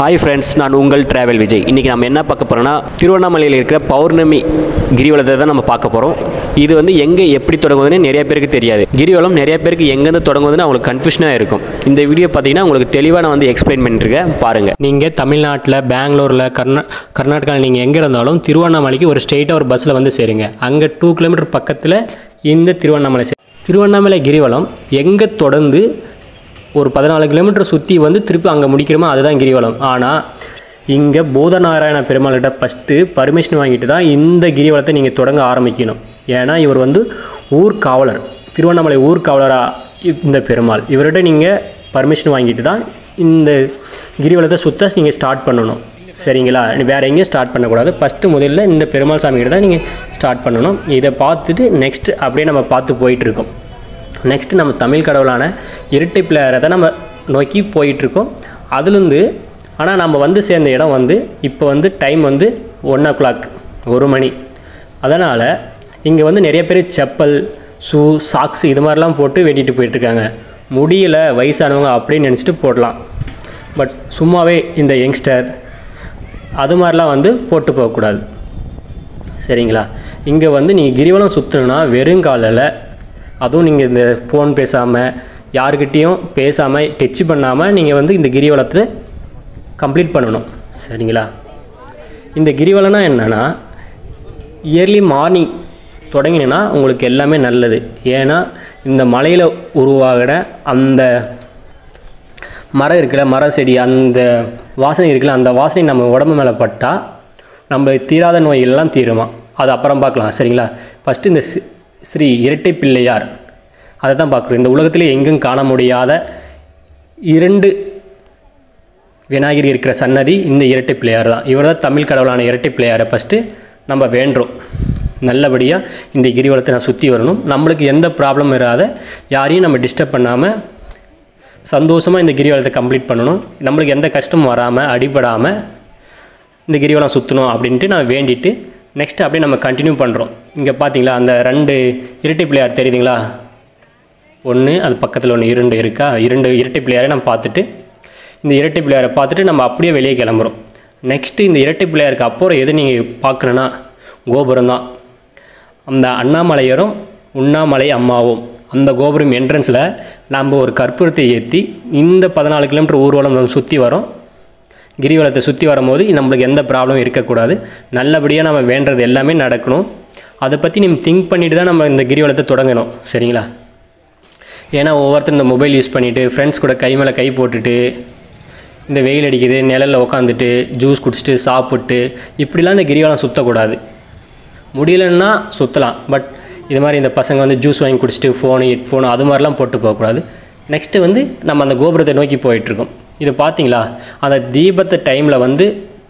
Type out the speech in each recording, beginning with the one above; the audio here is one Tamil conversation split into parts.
ஹாய் ஃப்ரெண்ட்ஸ் நான் உங்கள் டிராவல் விஜய் இன்றைக்கி நம்ம என்ன பார்க்க போகிறோம்னா திருவண்ணாமலையில் இருக்கிற பௌர்ணமி கிரிவலத்தை தான் நம்ம பார்க்க போகிறோம் இது வந்து எங்கே எப்படி தொடங்குவதுன்னு நிறைய பேருக்கு தெரியாது. கிரிவலம் நிறைய பேருக்கு எங்கேருந்து தொடங்குவதுன்னு அவங்களுக்கு கன்ஃபியூஷனாக இருக்கும். இந்த வீடியோ பார்த்தீங்கன்னா உங்களுக்கு தெளிவாக நான் வந்து எக்ஸ்பிளைன் பண்ணிருக்கேன். பாருங்கள் நீங்கள் தமிழ்நாட்டில் பெங்களூரில் கர்நா கர்நாடகாவில் நீங்கள் எங்கே இருந்தாலும் திருவண்ணாமலைக்கு ஒரு ஸ்ட்ரெயிட்டாக ஒரு பஸ்ஸில் வந்து சேருங்க. அங்கே டூ கிலோமீட்டர் பக்கத்தில் இந்த திருவண்ணாமலை திருவண்ணாமலை கிரிவலம் எங்கே தொடர்ந்து ஒரு பதினாலு கிலோமீட்டர் சுற்றி வந்து திருப்பி அங்கே முடிக்கிறோமோ அதுதான் கிரிவலம். ஆனால் இங்கே பூதநாராயண பெருமாள்கிட்ட ஃபஸ்ட்டு பர்மிஷன் வாங்கிட்டு தான் இந்த கிரிவலத்தை நீங்கள் தொடங்க ஆரம்பிக்கணும். ஏன்னா இவர் வந்து ஊர்காவலர் திருவண்ணாமலை ஊர்காவலராக இந்த பெருமாள். இவர்கிட்ட நீங்கள் பர்மிஷன் வாங்கிட்டு தான் இந்த கிரிவலத்தை சுத்த நீங்கள் ஸ்டார்ட் பண்ணணும். சரிங்களா? வேறு எங்கேயும் ஸ்டார்ட் பண்ணக்கூடாது. ஃபஸ்ட்டு முதல்ல இந்த பெருமாள் சாமிகிட்ட தான் நீங்கள் ஸ்டார்ட் பண்ணணும். இதை பார்த்துட்டு நெக்ஸ்ட் அப்படியே நம்ம பார்த்து போயிட்டுருக்கோம் நெக்ஸ்ட் நம்ம தமிழ் கடவுளான இரட்டை பிள்ளையாரை தான் நம்ம நோக்கி போயிட்டுருக்கோம். அதுலேருந்து ஆனால் நம்ம வந்து சேர்ந்த இடம் வந்து இப்போ வந்து டைம் வந்து ஒன் ஓ கிளாக் ஒரு மணி. அதனால் இங்கே வந்து நிறைய பேர் செப்பல் ஷூ சாக்ஸ் இது மாதிரிலாம் போட்டு வெட்டிட்டு போயிட்டுருக்காங்க. முடியல வயசானவங்க அப்படின்னு நினச்சிட்டு போடலாம். பட் சும்மாவே இந்த யங்ஸ்டர் அது மாதிரிலாம் வந்து போட்டு போகக்கூடாது. சரிங்களா? இங்கே வந்து நீங்கள் கிரிவலம் சுற்றணுன்னா வெறுங்காலில் அதுவும் நீங்கள் இந்த ஃபோன் பேசாமல் யாருக்கிட்டேயும் பேசாமல் டச் பண்ணாமல் நீங்கள் வந்து இந்த கிரிவலத்தை கம்ப்ளீட் பண்ணணும். சரிங்களா? இந்த கிரிவலம்னா என்னென்னா இயர்லி மார்னிங் தொடங்கினீங்கன்னா உங்களுக்கு எல்லாமே நல்லது. ஏன்னா இந்த மலையில் உருவாகிற அந்த மரம் இருக்குல்ல மர செடி அந்த வாசனை இருக்குல்ல அந்த வாசனை நம்ம உடம்பு மேலே பட்டால் நம்ம தீராத நோய்கள்லாம் தீருமா? அது அப்புறம் பார்க்கலாம். சரிங்களா? ஃபஸ்ட்டு இந்த சி- ஸ்ரீ இரட்டை பிள்ளையார். அதை தான் பார்க்குறோம். இந்த உலகத்திலே எங்கும் காண முடியாத இரண்டு விநாயகர் இருக்கிற சன்னதி இந்த இரட்டை பிள்ளையார் தான். இவர் தான் தமிழ் கடவுளான இரட்டை பிள்ளையாரை ஃபஸ்ட்டு நம்ம வேண்டோம் நல்லபடியாக இந்த கிரிவலத்தை நான் சுற்றி வரணும். நம்மளுக்கு எந்த ப்ராப்ளமும் இராத யாரையும் நம்ம டிஸ்டர்ப் பண்ணாமல் சந்தோஷமாக இந்த கிரிவலத்தை கம்ப்ளீட் பண்ணணும். நம்மளுக்கு எந்த கஷ்டமும் வராமல் அடிபடாமல் இந்த கிரிவலம் சுற்றணும் அப்படின்ட்டு நான் வேண்டிட்டு நெக்ஸ்ட் அப்படியே நம்ம கண்டினியூ பண்ணுறோம் இங்கே பார்த்தீங்களா அந்த ரெண்டு இரட்டை பிள்ளையார் தெரியுதுங்களா? ஒன்று அது பக்கத்தில் ஒன்று இரண்டு இருக்கா? இரண்டு இரட்டை பிள்ளையாரை நம்ம பார்த்துட்டு இந்த இரட்டை பிள்ளையாரை பார்த்துட்டு நம்ம அப்படியே வெளியே கிளம்புறோம். நெக்ஸ்ட்டு இந்த இரட்டை பிள்ளையாருக்கு அப்புறம் எது நீங்கள் பார்க்கணுன்னா கோபுரம் தான் அந்த அண்ணாமலையரும் உண்ணாமலை அம்மாவும் அந்த கோபுரம் என்ட்ரன்ஸில் நம்ம ஒரு கற்பூரத்தை ஏற்றி இந்த பதினாலு கிலோமீட்டர் ஊர்வலம் நம்ம சுற்றி வரோம். கிரிவலத்தை சுற்றி வரும்போது நம்மளுக்கு எந்த ப்ராப்ளமும் இருக்கக்கூடாது. நல்லபடியாக நம்ம வேண்டது எல்லாமே நடக்கணும். அதை பற்றி நீங்கள் திங்க் பண்ணிட்டு தான் நம்ம இந்த கிரிவலத்தை தொடங்கணும். சரிங்களா? ஏன்னா ஒவ்வொருத்தரும் இந்த மொபைல் யூஸ் பண்ணிவிட்டு ஃப்ரெண்ட்ஸ் கூட கை மேலே கை போட்டுட்டு இந்த வெயில் அடிக்குது நிழலில் உட்காந்துட்டு ஜூஸ் குடிச்சிட்டு சாப்பிட்டு இப்படிலாம் இந்த கிரிவலம் சுற்றக்கூடாது முடியலன்னா சுற்றலாம் பட் இது மாதிரி இந்த பசங்க வந்து ஜூஸ் வாங்கி குடிச்சிட்டு ஃபோனு ஹெட்ஃபோனு அது மாதிரிலாம் போட்டு போகக்கூடாது. நெக்ஸ்ட்டு வந்து நம்ம அந்த கோபுரத்தை நோக்கி போயிட்டுருக்கோம். இது பார்த்தீங்களா? அந்த தீபத்தை டைமில் வந்து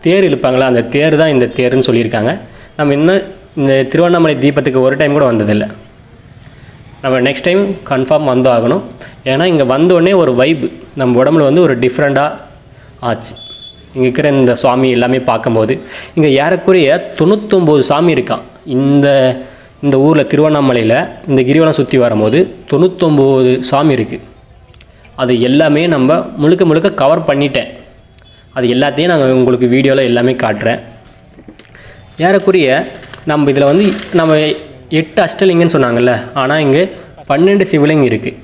தேர் இழுப்பாங்களா? அந்த தேர் தான் இந்த தேருன்னு சொல்லியிருக்காங்க. நம்ம இன்னும் இந்த திருவண்ணாமலை தீபத்துக்கு ஒரு டைம் கூட வந்ததில்லை. நம்ம நெக்ஸ்ட் டைம் கன்ஃபார்ம் வந்து ஆகணும் ஏன்னா இங்கே வந்தோடனே ஒரு வைப் நம்ம உடம்புல வந்து ஒரு டிஃப்ரெண்ட்டாக ஆச்சு. இங்கே இருக்கிற இந்த சுவாமி எல்லாமே பார்க்கும்போது இங்கே ஏறக்குறைய தொண்ணூத்தொம்பது சாமி இருக்கான் இந்த இந்த ஊரில் திருவண்ணாமலையில் இந்த கிரிவலம் சுற்றி வரும்போது தொண்ணூத்தொம்பது சாமி இருக்குது அது எல்லாமே நம்ம முழுக்க முழுக்க கவர் பண்ணிட்டேன். அது எல்லாத்தையும் நாங்கள் உங்களுக்கு வீடியோவில் எல்லாமே காட்டுறேன். ஏறக்குறைய நம்ம இதில் வந்து நம்ம எட்டு அஷ்டலிங்கம்னு சொன்னாங்கல்ல ஆனால் இங்கே பன்னெண்டு சிவலிங்கம் இருக்குது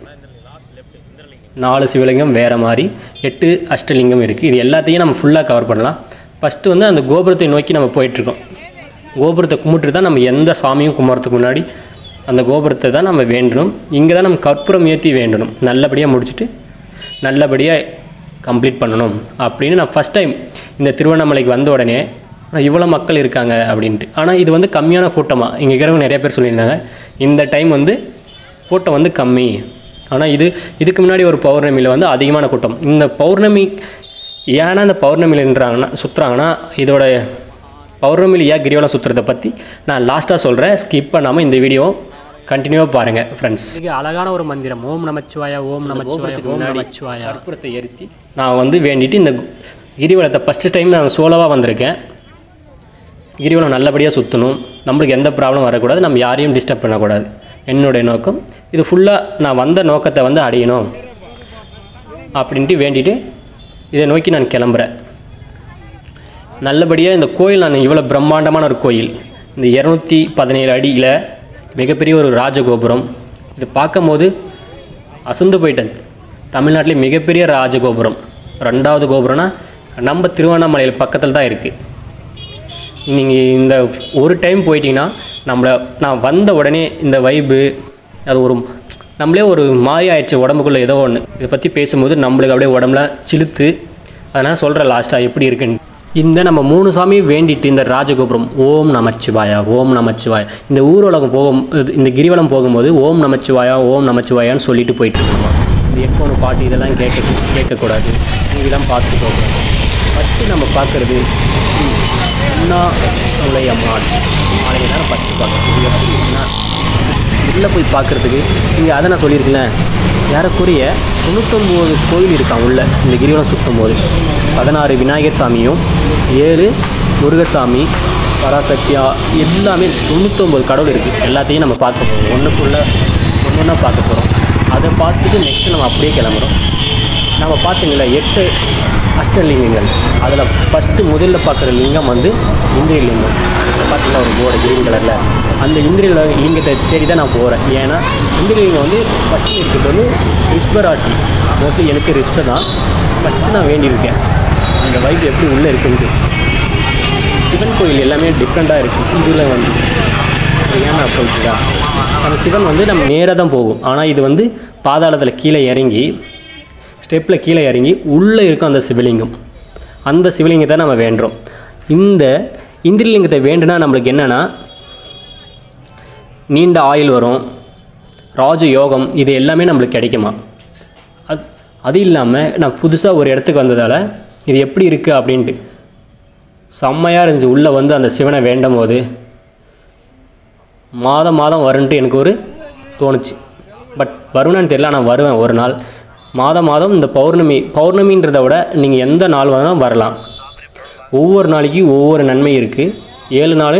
நாலு சிவலிங்கம் வேறு மாதிரி எட்டு அஷ்டலிங்கம் இருக்குது இது எல்லாத்தையும் நம்ம ஃபுல்லாக கவர் பண்ணலாம். ஃபஸ்ட்டு வந்து அந்த கோபுரத்தை நோக்கி நம்ம போயிட்டுருக்கோம். கோபுரத்தை கும்பிட்டு தான் நம்ம எந்த சாமியும் கும்பிட்றதுக்கு முன்னாடி அந்த கோபுரத்தை தான் நம்ம வேண்டணும். இங்கே தான் நம்ம கற்பூரம் ஏற்றி வேண்டணும். நல்லபடியாக முடிச்சுட்டு நல்லபடியாக கம்ப்ளீட் பண்ணணும். அப்படின்னு நான் ஃபஸ்ட் டைம் இந்த திருவண்ணாமலைக்கு வந்த உடனே "ஆனா, இவ்வளோ மக்கள் இருக்காங்க அப்படின்ட்டு. ஆனால் இது வந்து கம்மியான கூட்டமாக இங்கே இருக்கிறவங்க நிறைய பேர் சொல்லியிருந்தாங்க. இந்த டைம் வந்து கூட்டம் வந்து கம்மி. ஆனால் இது இதுக்கு முன்னாடி ஒரு பௌர்ணமியில் வந்து அதிகமான கூட்டம். இந்த பௌர்ணமி ஏன்னா இந்த பௌர்ணமியில்ன்றாங்கன்னா சுற்றுறாங்கன்னா இதோட பௌர்ணமியில் ஏன் கிரிவலம் சுற்றுறதை பற்றி நான் லாஸ்ட்டாக சொல்கிறேன் ஸ்கிப் பண்ணாமல் இந்த வீடியோ கண்டினியூவாக பாருங்கள் ஃப்ரெண்ட்ஸ் மிக அழகான ஒரு மந்திரம். ஓம் நமச்சிவாயா ஓம் நமச்சிவாயா ஓம் நமச்சிவாயா. கற்பூரத்தை எரித்தி நான் வந்து வேண்டிட்டு இந்த கிரிவலத்தை ஃபஸ்ட்டு டைம் நான் சோலோவாக வந்திருக்கேன். கிரிவலம் நல்லபடியாக சுற்றணும் நம்மளுக்கு எந்த ப்ராப்ளம் வரக்கூடாது. நம்ம யாரையும் டிஸ்டர்ப் பண்ணக்கூடாது. என்னுடைய நோக்கம் இது ஃபுல்லாக நான் வந்த நோக்கத்தை வந்து அடையணும். அப்படின்ட்டு வேண்டிட்டு இதை நோக்கி நான் கிளம்புறேன். நல்லபடியாக இந்த கோயில் நான் இவ்வளோ பிரம்மாண்டமான ஒரு கோயில். இந்த இரநூத்தி பதினேழு அடியில் மிகப்பெரிய ஒரு ராஜகோபுரம். இது பார்க்கும்போது அசந்து போயிட்டேன் தமிழ்நாட்டிலே மிகப்பெரிய ராஜகோபுரம். ரெண்டாவது கோபுரம்னா நம்ம திருவண்ணாமலையில் பக்கத்தில் தான் இருக்குது நீங்கள் இந்த ஒரு டைம் போயிட்டீங்கன்னா நம்மளை நான் வந்த உடனே இந்த வைப்பு அது ஒரு நம்மளே ஒரு மாறி ஆயிடுச்சு உடம்புக்குள்ளே ஏதோ ஒன்று இதை பற்றி பேசும்போது நம்மளுக்கு அப்படியே உடம்புல சிலுத்து. அதனால் சொல்கிறேன் லாஸ்ட்டாக எப்படி இருக்குன்னு. இந்த நம்ம மூணு சாமி வேண்டிட்டு இந்த ராஜகோபுரம் ஓம் நமச்சிவாயா ஓம் நமச்சிவாயா. இந்த ஊர்வலம் போகும் இது- இந்த கிரிவலம் போகும்போது ஓம் நமச்சிவாயா ஓம் நமச்சிவாயான்னு சொல்லிட்டு போயிட்டு இருக்கோம். இந்த ஹெட்ஃபோனு பாட்டு இதெல்லாம் கேட்க கேட்கக்கூடாது. இதெல்லாம் பார்த்துட்டு போகக்கூடாது. ஃபஸ்ட்டு நம்ம பார்க்குறது அண்ணா அம்மாள் நாளைக்கு தான் ஃபஸ்ட்டு பார்க்குறது இது எப்படி இருக்குன்னா உள்ளே போய் பார்க்குறதுக்கு இங்கே அதை நான் சொல்லியிருக்கேன் ஏறக்குறைய தொண்ணூத்தொம்பது கோயில் இருக்கான் உள்ளே இந்த கிரிவலம் சுற்றும் போது பதினாறு விநாயகர் சாமியும் ஏழு முருகர் சாமி பராசக்தியா எல்லாமே தொண்ணூத்தொம்பது கடவுள் இருக்குது எல்லாத்தையும் நம்ம பார்க்க போகிறோம் ஒன்றுக்குள்ளே ஒன்று ஒன்றா பார்க்க போகிறோம் அதை பார்த்துட்டு நெக்ஸ்ட்டு நம்ம அப்படியே கிளம்புறோம். நம்ம பார்த்தீங்களா எட்டு அஷ்டலிங்கங்கள் அதில் ஃபஸ்ட்டு முதல்ல பார்க்குற லிங்கம் வந்து இந்திரிய லிங்கம். பார்த்தீங்களா ஒரு போர்டு கிரீன் கலரில் அந்த இந்திரிய லிங்கத்தை தேடி தான் நான் போகிறேன் ஏன்னா இந்திரிய லிங்கம் வந்து ஃபஸ்ட்டு இருக்கிறது வந்து ரிஷ்பராசி மோஸ்ட்லி எனக்கு ரிஷ்ப தான். ஃபஸ்ட்டு நான் வேண்டியிருக்கேன். அந்த வைப் எப்படி உள்ளே இருக்குன்ட்டு. சிவன் கோயில் எல்லாமே டிஃப்ரெண்ட்டாக இருக்குது இதில் வந்து. ஏன் நான் சொல்லிட்டா அந்த சிவன் வந்து நம்ம நேராக தான் போகும். ஆனால் இது வந்து பாதாளத்தில் கீழே இறங்கி ஸ்டெப்பில் கீழே இறங்கி உள்ளே இருக்கும் அந்த சிவலிங்கம். அந்த சிவலிங்கத்தை நம்ம வேண்டுறோம். இந்த இந்திரலிங்கத்தை வேண்டுனா நம்மளுக்கு என்னென்னா நீண்ட ஆயுள் வரும் ராஜ யோகம் இது எல்லாமே நம்மளுக்கு கிடைக்குமா? அது அது இல்லாமல் நான் புதுசாக ஒரு இடத்துக்கு வந்ததால் இது எப்படி இருக்குது அப்படின்ட்டு. செம்மையாக இருந்துச்சு. உள்ளே வந்து அந்த சிவனை வேண்டும் போது மாதம் மாதம் வரும்ன்ட்டு எனக்கு ஒரு தோணுச்சு. பட் வருவேன்னு தெரியல ஆனால் வருவேன். ஒரு நாள் மாதம் மாதம் இந்த பௌர்ணமி பௌர்ணமின்றதை விட நீங்கள் எந்த நாள் வேணாலும் வரலாம். ஒவ்வொரு நாளைக்கு ஒவ்வொரு நன்மை இருக்குது ஏழு நாள்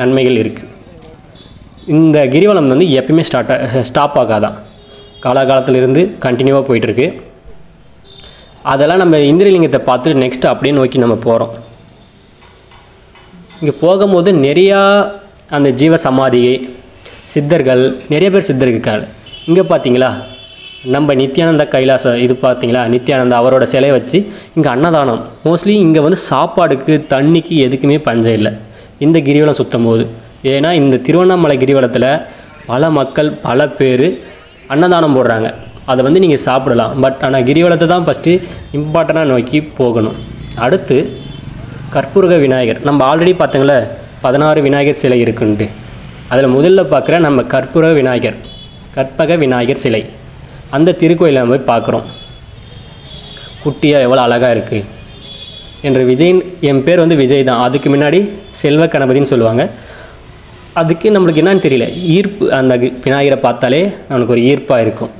நன்மைகள் இருக்குது இந்த கிரிவலம் வந்து எப்பயுமே ஸ்டார்ட் ஸ்டாப் ஆகாதான். காலாகாலத்திலிருந்து கண்டினியூவாக போயிட்டுருக்கு. அதெல்லாம் நம்ம இந்திரலிங்கத்தை பார்த்துட்டு நெக்ஸ்ட் அப்படியே நோக்கி நம்ம போகிறோம் இங்கே போகும்போது நிறையா அந்த ஜீவ சமாதி சித்தர்கள் நிறைய பேர் சித்தர் இருக்காங்க. இங்கே பார்த்தீங்களா நம்ம நித்யானந்த கைலாச இது பார்த்தீங்களா? நித்யானந்தா அவரோட சிலையை வச்சு இங்கே அன்னதானம். மோஸ்ட்லி இங்கே வந்து சாப்பாடுக்கு தண்ணிக்கு எதுக்குமே பஞ்சம் இல்லை. இந்த கிரிவலம் சுற்றும் போது ஏன்னா இந்த திருவண்ணாமலை கிரிவலத்தில் பல மக்கள் பல பேர் அன்னதானம் போடுறாங்க. அதை வந்து நீங்கள் சாப்பிடலாம். பட் ஆனால் கிரிவலத்தை தான் ஃபஸ்ட்டு இம்பார்ட்டண்ட்டாக நோக்கி போகணும். அடுத்து கற்பூரக விநாயகர். நம்ம ஆல்ரெடி பார்த்தங்களே பதினாறு விநாயகர் சிலை இருக்குன்ட்டு. அதில் முதல்ல பார்க்குற நம்ம கற்பூர விநாயகர். கற்பக விநாயகர் சிலை. அந்த திருக்கோயிலை நம்ம போய் பார்க்குறோம். குட்டியாக எவ்வளோ அழகாக இருக்குது என்று விஜயின் என் பேர் வந்து விஜய் தான். அதுக்கு முன்னாடி செல்வ கணபதின்னு சொல்லுவாங்க. அதுக்கு நம்மளுக்கு என்னன்னு தெரியல. ஈர்ப்பு அந்த விநாயகரை பார்த்தாலே நம்மளுக்கு ஒரு ஈர்ப்பாக இருக்கும்.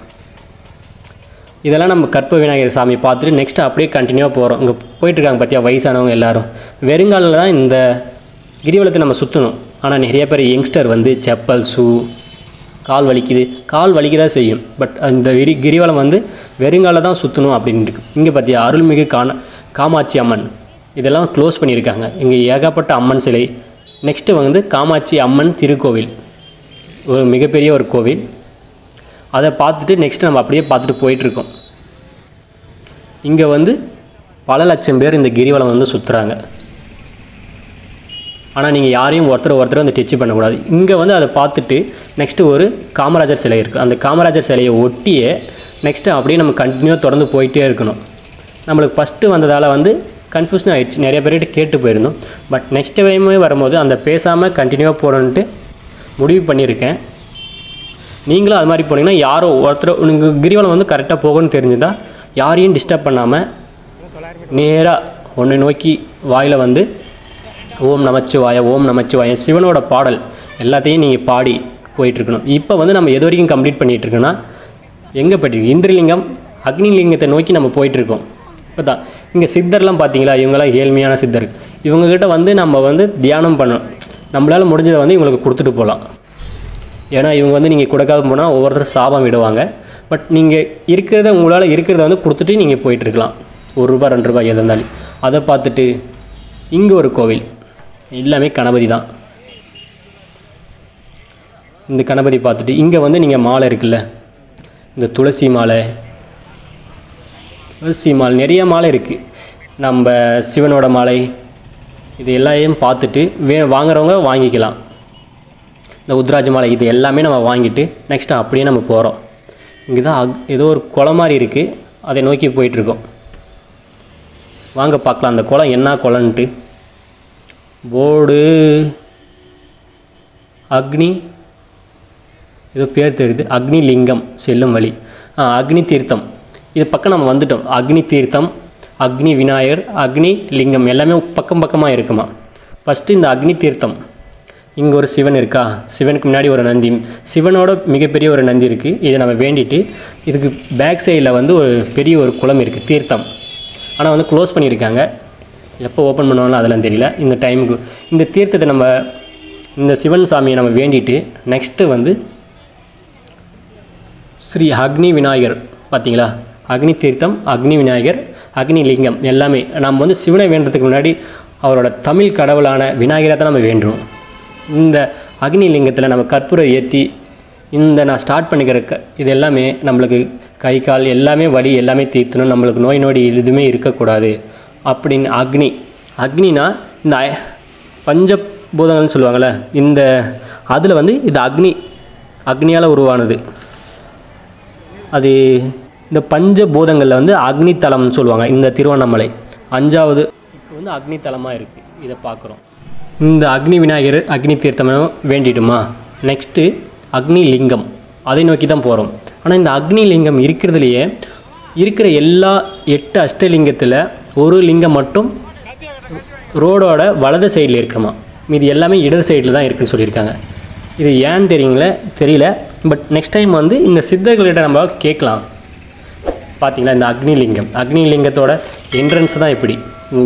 இதெல்லாம் நம்ம கற்ப விநாயகர் சாமி பார்த்துட்டு நெக்ஸ்ட் அப்படியே கண்டினியூவாக போகிறோம் இங்கே போயிட்டுருக்காங்க பார்த்தியா வயசானவங்க எல்லோரும். வெறுங்காலில் தான் இந்த கிரிவலத்தை நம்ம சுற்றணும் ஆனால் நிறைய பேர் யங்ஸ்டர் வந்து செப்பல் ஷூ கால் வலிக்குது. கால் வலிக்க தான் செய்யும். பட் அந்த விரி கிரிவலம் வந்து வெறுங்கால தான் சுற்றணும் அப்படின்னு இருக்குது இங்கே பார்த்தியா அருள்மிகு காண காமாட்சி அம்மன். இதெல்லாம் க்ளோஸ் பண்ணியிருக்காங்க. இங்கே ஏகப்பட்ட அம்மன் சிலை. நெக்ஸ்ட்டு வந்து காமாட்சி அம்மன் திருக்கோவில். ஒரு மிகப்பெரிய ஒரு கோவில். அதை பார்த்துட்டு நெக்ஸ்ட் நம்ம அப்படியே பார்த்துட்டு போயிட்டுருக்கோம். இங்கே வந்து பல லட்சம் பேர் இந்த கிரிவலம் வந்து சுற்றுறாங்க ஆனால் நீங்கள் யாரையும் ஒருத்தர் ஒருத்தர் வந்து டச் பண்ணக்கூடாது. இங்கே வந்து அதை பார்த்துட்டு நெக்ஸ்ட்டு ஒரு காமராஜர் சிலை இருக்குது அந்த காமராஜர் சிலையை ஒட்டியே நெக்ஸ்ட்டு அப்படியே நம்ம கண்டினியூவாக தொடர்ந்து போயிட்டே இருக்கணும். நம்மளுக்கு ஃபஸ்ட்டு வந்ததால் வந்து கன்ஃபியூஷன் ஆகிடுச்சு நிறைய பேர்கிட்ட கேட்டு போயிருந்தோம். பட் நெக்ஸ்ட் டைமே வரும்போது அந்த பேசாமல் கண்டினியூவாக போகணுன்ட்டு முடிவு பண்ணியிருக்கேன். நீங்களும் அது மாதிரி போனீங்கன்னா யாரோ ஒருத்தர் நீங்கள் கிரிவலம் வந்து கரெக்டாக போகணும்னு தெரிஞ்சுதா யாரையும் டிஸ்டர்ப் பண்ணாமல் நேராக ஒன்றை நோக்கி வாயில் வந்து ஓம் நமச்சிவாய ஓம் நமச்சிவாய சிவனோட பாடல் எல்லாத்தையும் நீங்கள் பாடி போயிட்டுருக்கணும். இப்போ வந்து நம்ம எது வரைக்கும் கம்ப்ளீட் பண்ணிகிட்ருக்கோன்னா எங்கே போயிட்டுருக்கு இந்திரலிங்கம் அக்னிலிங்கத்தை நோக்கி நம்ம போயிட்டுருக்கோம். இப்போ தான் இங்கே சித்தர்லாம் பார்த்தீங்களா இவங்கெல்லாம் ஏழ்மையான சித்தர் இவங்கக்கிட்ட வந்து நம்ம வந்து தியானம் பண்ணணும். நம்மளால் முடிஞ்சதை வந்து இவங்களுக்கு கொடுத்துட்டு போகலாம் ஏன்னா இவங்க வந்து நீங்கள் கொடுக்காத போனால் ஒவ்வொருத்தரும் சாபம் விடுவாங்க. பட் நீங்கள் இருக்கிறத உங்களால் இருக்கிறத வந்து கொடுத்துட்டு நீங்கள் போயிட்டுருக்கலாம். ஒரு ரூபா ரெண்டு ரூபாய் எது இருந்தாலும். அதை பார்த்துட்டு இங்கே ஒரு கோவில். எல்லாமே கணபதி தான். இந்த கணபதி பார்த்துட்டு இங்கே வந்து நீங்கள் மாலை இருக்குல்ல? இந்த துளசி மாலை துளசி மாலை நிறைய மாலை இருக்குது நம்ம சிவனோட மாலை இது எல்லாத்தையும் பார்த்துட்டு வே வாங்குறவங்க வாங்கிக்கலாம். இந்த உத்ராஜ மாலை இது எல்லாமே நம்ம வாங்கிட்டு நெக்ஸ்ட் அப்படியே நம்ம போகிறோம் இங்கே தான் அக் ஏதோ ஒரு குளம் மாதிரி இருக்குது அதை நோக்கி போயிட்டுருக்கோம் வாங்க பார்க்கலாம் அந்த குளம் என்ன குளம்ன்ட்டு. போர்டு அக்னி. ஏதோ பேர் தெரியுது. அக்னி லிங்கம் செல்லும் வழி. ஆ அக்னி தீர்த்தம் இது பக்கம் நம்ம வந்துட்டோம். அக்னி தீர்த்தம் அக்னி விநாயகர் அக்னி லிங்கம் எல்லாமே பக்கம் பக்கமாக இருக்குமா? ஃபஸ்ட்டு இந்த அக்னி தீர்த்தம் இங்கே ஒரு சிவன் இருக்கா? சிவனுக்கு முன்னாடி ஒரு நந்தி. சிவனோட மிகப்பெரிய ஒரு நந்தி இருக்குது இதை நம்ம வேண்டிட்டு இதுக்கு பேக் சைடில் வந்து ஒரு பெரிய ஒரு குளம் இருக்குது தீர்த்தம். ஆனால் வந்து க்ளோஸ் பண்ணியிருக்காங்க. எப்போ ஓப்பன் பண்ணுவாங்களோ அதெல்லாம் தெரியல. இந்த டைமுக்கு இந்த தீர்த்தத்தை நம்ம இந்த சிவன் சாமியை நம்ம வேண்டிட்டு நெக்ஸ்ட்டு வந்து ஸ்ரீ அக்னி விநாயகர் பார்த்தீங்களா அக்னி தீர்த்தம் அக்னி விநாயகர் அக்னி லிங்கம் எல்லாமே நம்ம வந்து சிவனை வேண்டுறதுக்கு முன்னாடி அவரோட தமிழ் கடவுளான விநாயகரை தான் நம்ம வேண்டும் இந்த அக்னி லிங்கத்தில் நம்ம கற்பூரம் ஏற்றி இந்த நான் ஸ்டார்ட் பண்ணிக்கிற க இது எல்லாமே நம்மளுக்கு கை கால் எல்லாமே வலி எல்லாமே தீர்த்தணும். நம்மளுக்கு நோய் நொடி எதுவுமே இருக்கக்கூடாது. அப்படின்னு அக்னி. அக்னினா இந்த பஞ்ச பஞ்சபூதங்கள்னு சொல்லுவாங்கள்ல இந்த அதில் வந்து இது அக்னி. அக்னியால் உருவானது. அது இந்த பஞ்சபூதங்களில் வந்து அக்னித்தலம்னு சொல்லுவாங்க இந்த திருவண்ணாமலை. அஞ்சாவது இப்போ வந்து அக்னித்தலமாக இருக்குது இதை பார்க்குறோம் இந்த அக்னி விநாயகர் அக்னி தீர்த்தம் வேண்டிட்டுமா? நெக்ஸ்ட்டு அக்னி லிங்கம். அதை நோக்கி தான் போகிறோம் ஆனால் இந்த அக்னி லிங்கம் இருக்கிறதுலையே இருக்கிற எல்லா எட்டு அஷ்டலிங்கத்தில் ஒரு லிங்கம் மட்டும் ரோடோட வலது சைடில் இருக்குமா? மீதி எல்லாமே இடது சைடில் தான் இருக்குன்னு சொல்லியிருக்காங்க. இது ஏன்னு தெரியுங்களே? தெரியல. பட் நெக்ஸ்ட் டைம் வந்து இந்த சித்தர்கள்கிட்ட நம்ம கேட்கலாம். பார்த்தீங்களா இந்த அக்னி லிங்கம் அக்னி லிங்கத்தோட என்ட்ரன்ஸ் தான் இப்படி.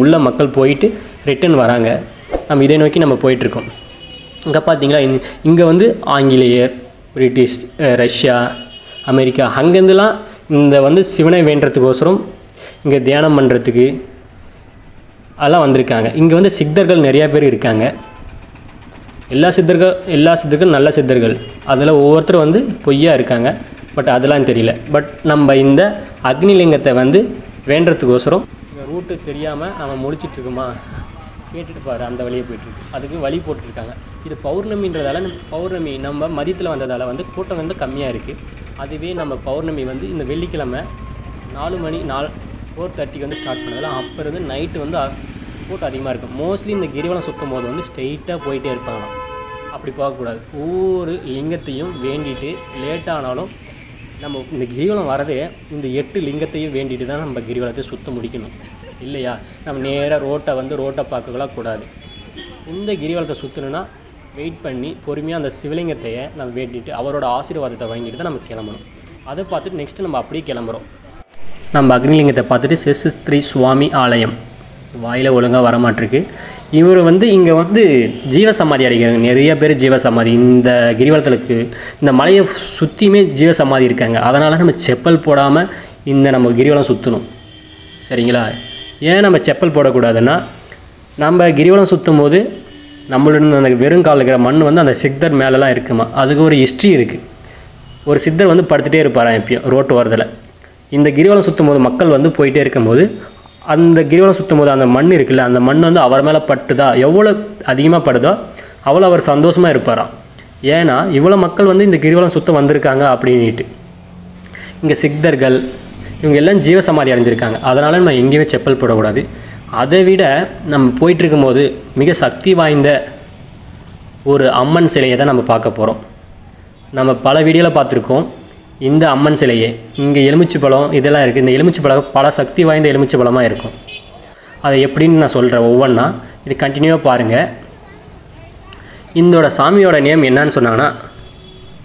உள்ள மக்கள் போயிட்டு ரிட்டர்ன் வராங்க. நம்ம இதை நோக்கி நம்ம போயிட்டுருக்கோம். இங்கே பார்த்தீங்களா இங்கே வந்து ஆங்கிலேயர் பிரிட்டிஷ் ரஷ்யா அமெரிக்கா அங்கேருந்துலாம் இந்த வந்து சிவனை வேண்டுறதுக்கோசரம் இங்கே தியானம் பண்ணுறதுக்கு அதெல்லாம் வந்திருக்காங்க. இங்கே வந்து சித்தர்கள் நிறையா பேர் இருக்காங்க. எல்லா சித்தர்கள் எல்லா சித்தர்கள் நல்ல சித்தர்கள். அதில் ஒவ்வொருத்தரும் வந்து பொய்யா இருக்காங்க. பட் அதெல்லாம் தெரியல. பட் நம்ம இந்த அக்னிலிங்கத்தை வந்து வேண்டுறதுக்கோசரம் இந்த ரூட்டு தெரியாமல் நம்ம முடிச்சிட்ருக்குமா கேட்டுட்டு பாரு அந்த வழியை போயிட்டுருக்கு அதுக்கு வழி போட்டுருக்காங்க. இது பௌர்ணமின்றதால பௌர்ணமி நம்ம மதியத்தில் வந்ததால் வந்து கூட்டம் வந்து கம்மியாக இருக்குது அதுவே நம்ம பௌர்ணமி வந்து இந்த வெள்ளிக்கிழமை நாலு மணி நாலு ஃபோர் தேர்ட்டிக்கு வந்து ஸ்டார்ட் பண்ணதால அப்போ இருந்து நைட்டு வந்து கூட்டம் அதிகமாக இருக்கும். மோஸ்ட்லி இந்த கிரிவலம் சுற்றும் போது வந்து ஸ்ட்ரெயிட்டாக போயிட்டே இருப்பாங்களாம். அப்படி போகக்கூடாது. ஒவ்வொரு லிங்கத்தையும் வேண்டிட்டு லேட்டானாலும் நம்ம இந்த கிரிவலம் வரதே இந்த எட்டு லிங்கத்தையும் வேண்டிட்டு தான் நம்ம கிரிவலத்தை சுத்த முடிக்கணும். இல்லையா? நம்ம நேராக ரோட்டை வந்து ரோட்டை பார்க்கலாம் கூடாது. இந்த கிரிவலத்தை சுற்றணுன்னா வெயிட் பண்ணி பொறுமையாக அந்த சிவலிங்கத்தையை நம்ம வேண்டிட்டு அவரோட ஆசீர்வாதத்தை வாங்கிட்டு தான் நம்ம கிளம்பணும். அதை பார்த்துட்டு நெக்ஸ்ட்டு நம்ம அப்படியே கிளம்புறோம். நம்ம அக்னிலிங்கத்தை பார்த்துட்டு செஸ்ஸ்திரி சுவாமி ஆலயம். வாயில் ஒழுங்காக வரமாட்டிருக்கு. இவர் வந்து இங்கே வந்து ஜீவசமாதி அடைக்கிறாங்க நிறைய பேர் ஜீவசமாதி. இந்த கிரிவலத்திற்கு இந்த மலையை சுற்றியுமே ஜீவசமாதி இருக்காங்க. அதனால் நம்ம செப்பல் போடாமல் இந்த நம்ம கிரிவலம் சுற்றணும் சரிங்களா? ஏன் நம்ம செப்பல் போடக்கூடாதுன்னா நம்ம கிரிவலம் சுற்றும் போது நம்மளோட அந்த வெறுங்கால் இருக்கிற மண் வந்து அந்த சித்தர் மேலெலாம் இருக்குமா? அதுக்கு ஒரு ஹிஸ்ட்ரி இருக்குது ஒரு சித்தர் வந்து படுத்துகிட்டே இருப்பாராம் எப்பயும் ரோட்டு ஓரத்தில். இந்த கிரிவலம் சுற்றும் போது மக்கள் வந்து போயிட்டே இருக்கும்போது அந்த கிரிவலம் சுற்றும் போது அந்த மண் இருக்குல்ல அந்த மண் வந்து அவர் மேலே பட்டுதா? எவ்வளோ அதிகமாக படுதோ அவ்வளோ அவர் சந்தோஷமாக இருப்பாராம். ஏன்னா இவ்வளோ மக்கள் வந்து இந்த கிரிவலம் சுத்தம் வந்திருக்காங்க அப்படின்ட்டு இங்கே சித்தர்கள் இவங்க எல்லாம் ஜீவசமாதி அடைஞ்சிருக்காங்க. அதனால் நம்ம எங்கேயுமே செப்பல் போடக்கூடாது. அதை விட நம்ம போயிட்டுருக்கும் போது மிக சக்தி வாய்ந்த ஒரு அம்மன் சிலையை தான் நம்ம பார்க்க போகிறோம் நம்ம பல வீடியோவில் பார்த்துருக்கோம். இந்த அம்மன் சிலையே. இங்கே எலுமிச்சை பழம் இதெல்லாம் இருக்குது இந்த எலுமிச்சை பழம் பல சக்தி வாய்ந்த எலுமிச்சை பழமாக இருக்கும். அதை எப்படின்னு நான் சொல்கிறேன் ஒவ்வொன்றா இது கண்டினியூவாக பாருங்கள் இந்தோட சாமியோட நேம் என்னன்னு சொன்னாங்கன்னா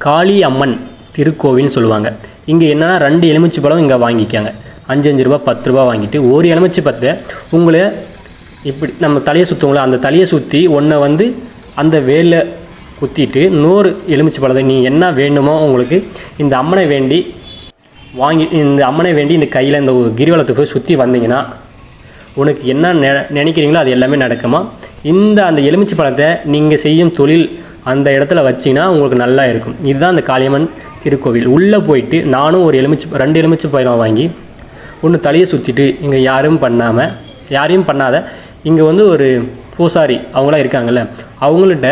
காளி அம்மன் திருக்கோவில்னு சொல்லுவாங்க. இங்கே என்னன்னா ரெண்டு எலுமிச்சை பழம் இங்கே வாங்கிக்காங்க. அஞ்சு அஞ்சு ரூபா பத்து ரூபா வாங்கிட்டு ஒரு எலுமிச்சை பத்தை உங்களை இப்படி நம்ம தலையை சுற்றுவோங்களா அந்த தலையை சுற்றி ஒன்றை வந்து அந்த வேலில் குத்திட்டு நூறு எலுமிச்சை பழத்தை நீ என்ன வேண்டுமோ உங்களுக்கு இந்த அம்மனை வேண்டி வாங்கி இந்த அம்மனை வேண்டி இந்த கையில் இந்த ஒரு கிரிவலத்தை போய் சுற்றி வந்தீங்கன்னா உனக்கு என்ன நெ நினைக்கிறீங்களோ அது எல்லாமே நடக்குமா? இந்த அந்த எலுமிச்சை பழத்தை நீங்கள் செய்யும் தொழில் அந்த இடத்துல வச்சிங்கன்னா உங்களுக்கு நல்லா இருக்கும். இதுதான் அந்த காளியம்மன் திருக்கோவில். உள்ளே போயிட்டு நானும் ஒரு எலுமிச்சை ரெண்டு எலுமிச்சை பழம் வாங்கி ஒன்று தலையை சுற்றிட்டு இங்கே யாரும் பண்ணாமல் யாரையும் பண்ணாத இங்கே வந்து ஒரு பூசாரி அவங்களாம் இருக்காங்கல்ல அவங்கள்ட்ட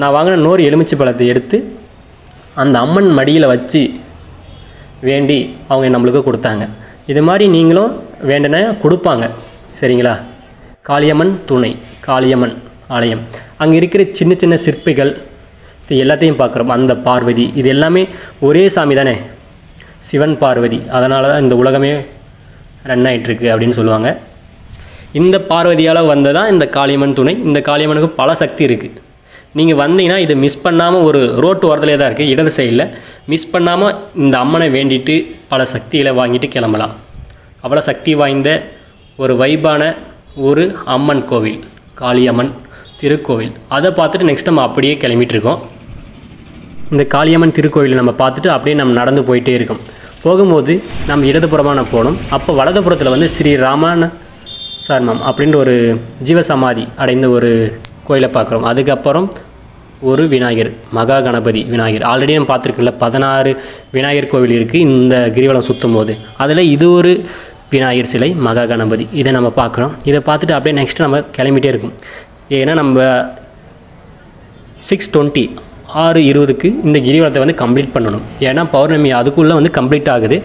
நான் வாங்கின நூறு எலுமிச்சை பழத்தை எடுத்து அந்த அம்மன் மடியில் வச்சு வேண்டி அவங்க நம்மளுக்கு கொடுத்தாங்க. இது மாதிரி நீங்களும் வேண்டின கொடுப்பாங்க. சரிங்களா? காளியம்மன் துணை காளியம்மன் ஆலயம். அங்கே இருக்கிற சின்ன சின்ன சிற்பிகள் இது எல்லாத்தையும் பார்க்குறோம். அந்த பார்வதி இது எல்லாமே ஒரே சாமி தானே? சிவன் பார்வதி. அதனால தான் இந்த உலகமே ரன் ஆயிட்டிருக்கு அப்படின்னு சொல்லுவாங்க. இந்த பார்வதியால் வந்ததான் இந்த காளியம்மன் துணை? இந்த காளியம்மனுக்கு பல சக்தி இருக்குது நீங்கள் வந்தீங்கன்னா இதை மிஸ் பண்ணாமல் ஒரு ரோட்டு ஓரத்துலேயே தான் இருக்குது இடது சைடில் மிஸ் பண்ணாமல் இந்த அம்மனை வேண்டிட்டு பல சக்திகளை வாங்கிட்டு கிளம்பலாம். அவ்வளோ சக்தி வாய்ந்த ஒரு வைபான ஒரு அம்மன் கோவில் காளியம்மன் திருக்கோவில். அதை பார்த்துட்டு நெக்ஸ்ட் நம்ம அப்படியே கிளம்பிட்டுருக்கோம் இந்த காளியம்மன் திருக்கோவிலை நம்ம பார்த்துட்டு அப்படியே நம்ம நடந்து போயிட்டே இருக்கோம். போகும்போது நம்ம இடதுபுறமான போனோம். அப்போ வலதுபுறத்தில் வந்து ஸ்ரீ ராமான சர்மம் அப்படின்ற ஒரு ஜீவசமாதி அடைந்த ஒரு கோயிலை பார்க்குறோம். அதுக்கப்புறம் ஒரு விநாயகர் மகா கணபதி விநாயகர். ஆல்ரெடி நம்ம பார்த்துருக்கல பதினாறு விநாயகர் கோவில் இருக்குது இந்த கிரிவலம் சுற்றும் போது அதில் இது ஒரு விநாயகர் சிலை மகா கணபதி. இதை நம்ம பார்க்குறோம். இதை பார்த்துட்டு அப்படியே நெக்ஸ்ட் நம்ம கிளம்பிட்டே இருக்கும். ஏன்னா நம்ம சிக்ஸ் டுவெண்ட்டி ஆறு இருபதுக்கு இந்த கிரிவலத்தை வந்து கம்ப்ளீட் பண்ணணும். ஏன்னா பௌர்ணமி அதுக்குள்ளே வந்து கம்ப்ளீட் ஆகுது.